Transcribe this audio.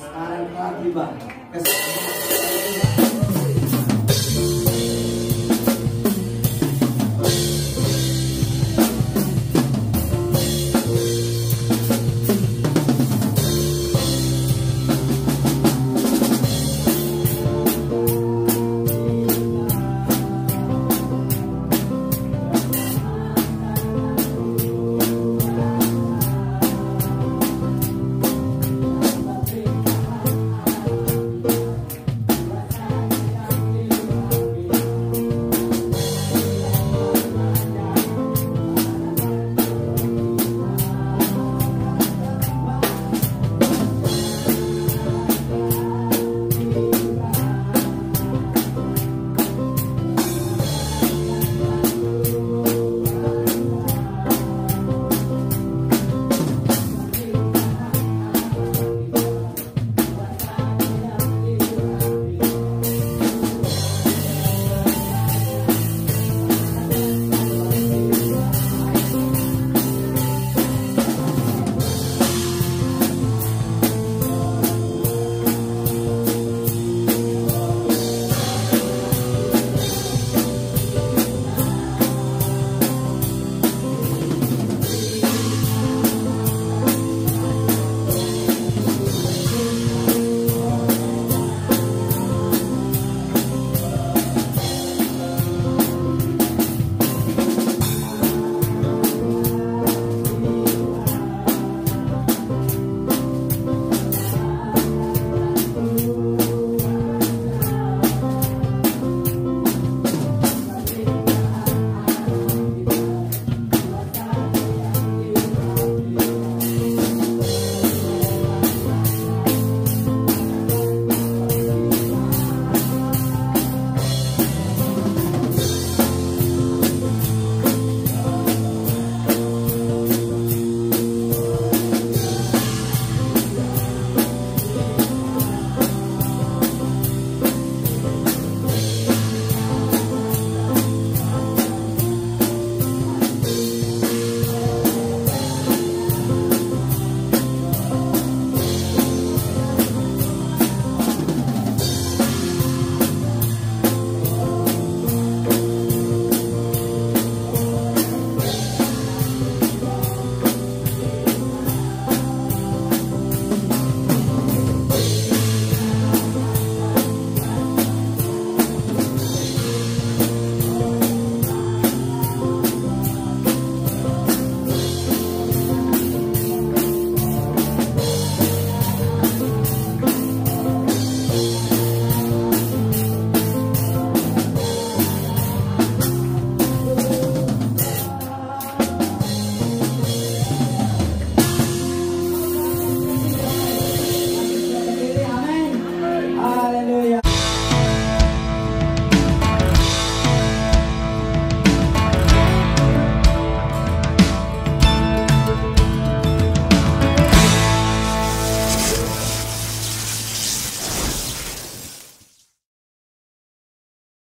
sekarang tiba. Kesempatan